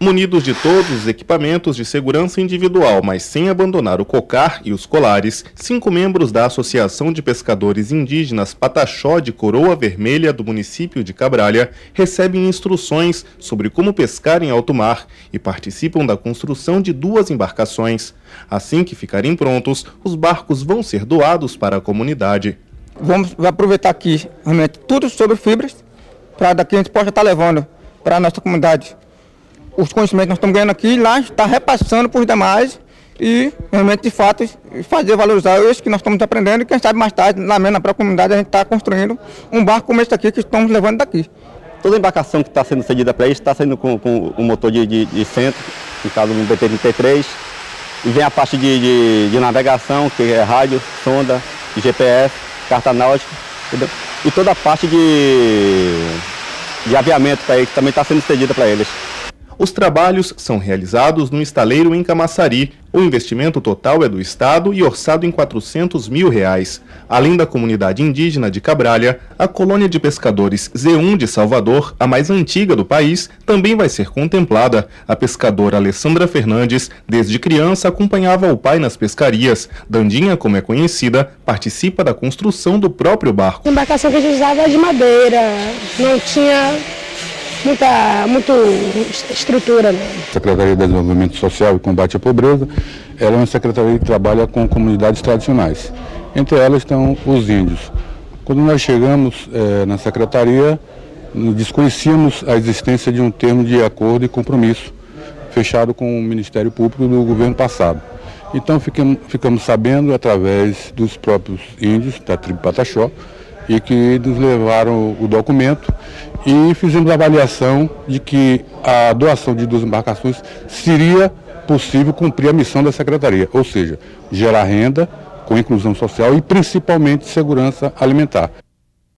Munidos de todos os equipamentos de segurança individual, mas sem abandonar o cocar e os colares, cinco membros da Associação de Pescadores Indígenas Pataxó de Coroa Vermelha do município de Cabralha recebem instruções sobre como pescar em alto mar e participam da construção de duas embarcações. Assim que ficarem prontos, os barcos vão ser doados para a comunidade. Vamos aproveitar aqui realmente tudo sobre fibras para daqui a gente possa estar levando para a nossa comunidade os conhecimentos que nós estamos ganhando aqui, lá está repassando para os demais e realmente, de fato, fazer valorizar isso que nós estamos aprendendo e quem sabe mais tarde, na mesma própria comunidade, a gente está construindo um barco como esse aqui que estamos levando daqui. Toda embarcação que está sendo cedida para isso está sendo com, com um motor de, de, de, centro, no caso um BT-33, e vem a parte de, de, de, navegação, que é rádio, sonda, GPS, carta náutica, e toda a parte de, de aviamento para que também está sendo cedida para eles. Os trabalhos são realizados no estaleiro em Camaçari. O investimento total é do Estado e orçado em 400 mil reais. Além da comunidade indígena de Cabralha, a colônia de pescadores Z1 de Salvador, a mais antiga do país, também vai ser contemplada. A pescadora Alessandra Fernandes, desde criança, acompanhava o pai nas pescarias. Dandinha, como é conhecida, participa da construção do próprio barco. A embarcação que a gente usava era de madeira, não tinha muita muito estrutura. Né? Secretaria de Desenvolvimento Social e Combate à Pobreza, ela é uma secretaria que trabalha com comunidades tradicionais. Entre elas estão os índios. Quando nós chegamos é, na secretaria, desconhecíamos a existência de um termo de acordo e compromisso fechado com o Ministério Público do governo passado. Então ficamos, ficamos sabendo através dos próprios índios da tribo Pataxó e que nos levaram o documento e fizemos a avaliação de que a doação de duas embarcações seria possível cumprir a missão da Secretaria, ou seja, gerar renda com inclusão social e principalmente segurança alimentar.